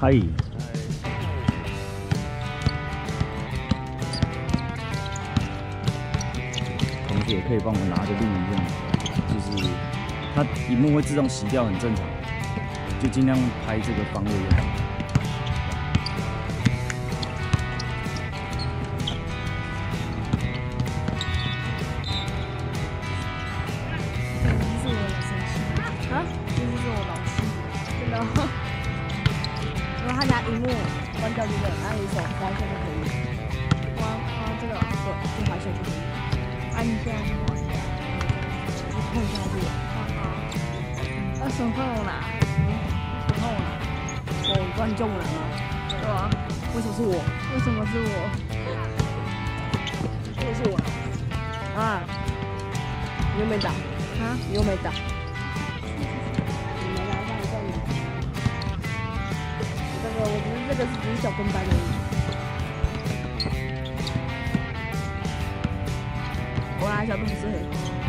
嗨，同学可以帮我拿着另一下，就是它屏幕会自动洗掉，很正常，就尽量拍这个方位按一下就滑一下，就碰一下这个。啊，手痛啦，手痛啦，手关中了吗？对啊。为什么是我？为什么是我？为什么是我？啊？你又没打？啊？你又没打？你们来上你。这个我觉得这个是只是小跟班而已。我来小肚子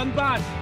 分半。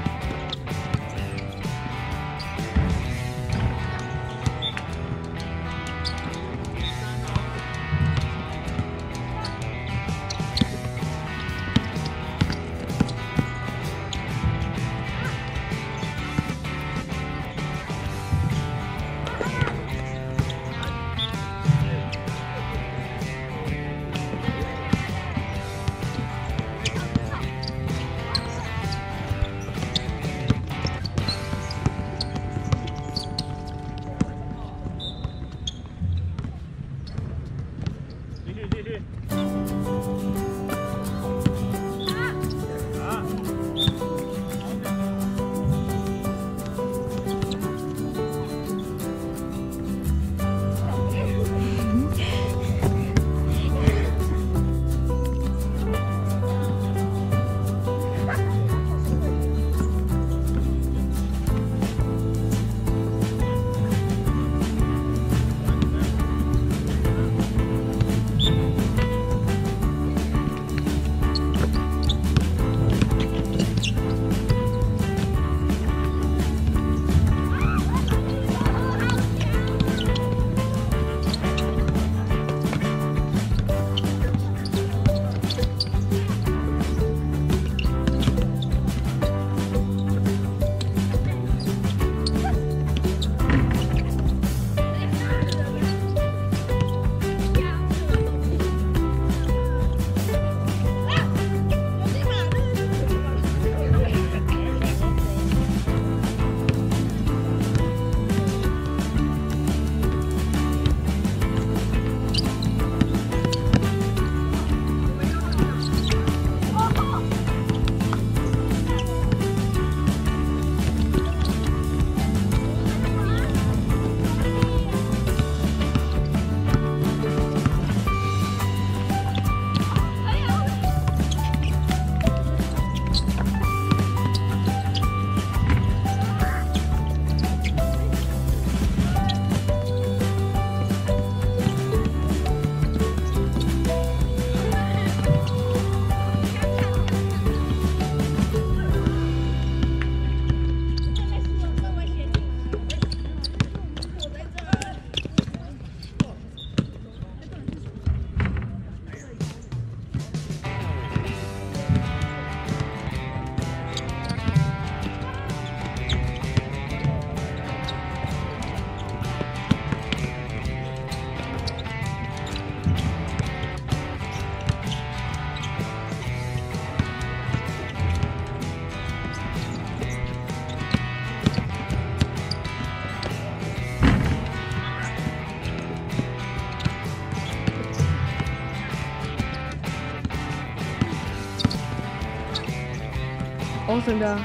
哦，真的。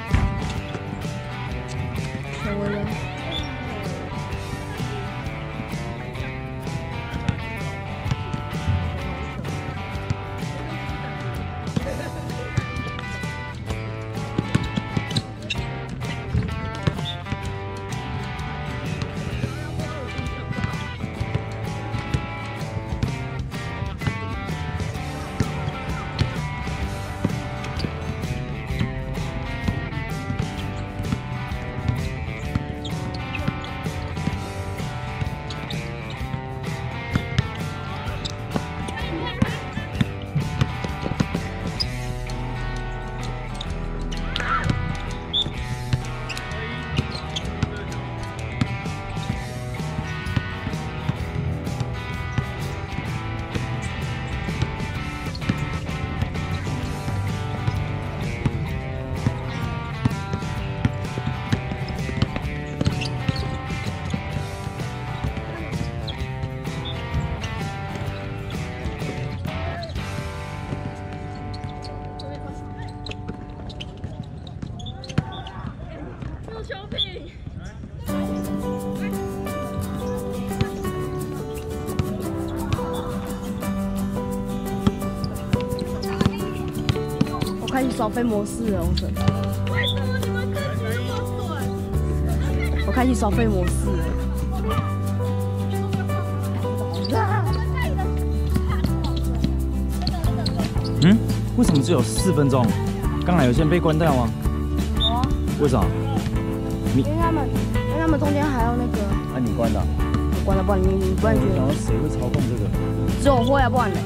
成为了。我开启扫飞模式了，我准。为什么你们这次这么准？我开启扫飞模式了。嗯，为什么只有四分钟？刚才有些人被关掉吗？为啥？因为他们，因为他们中间还有那个，啊，你关的啊？我关了，不然你你不然觉然后得谁会操控这个？只有我会啊，不然呢？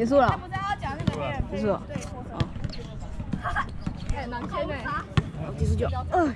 结束了，结束了，对，很难签呢。好，第十九，嗯。